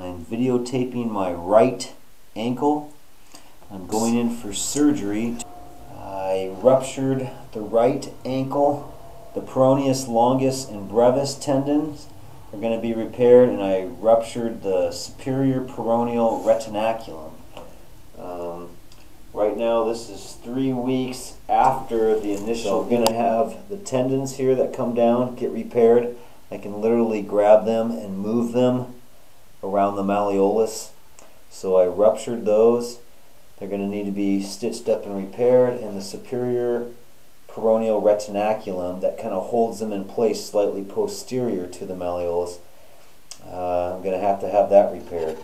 I'm videotaping my right ankle. I'm going in for surgery. I ruptured the right ankle. The peroneus longus and brevis tendons are going to be repaired, and I ruptured the superior peroneal retinaculum. Um, right now, this is three weeks after the initial. So I'm going to have the tendons here that come down get repaired. I can literally grab them and move them around the malleolus. So I ruptured those. They're going to need to be stitched up and repaired, and the superior peroneal retinaculum that kind of holds them in place slightly posterior to the malleolus. Uh, I'm going to have to have that repaired.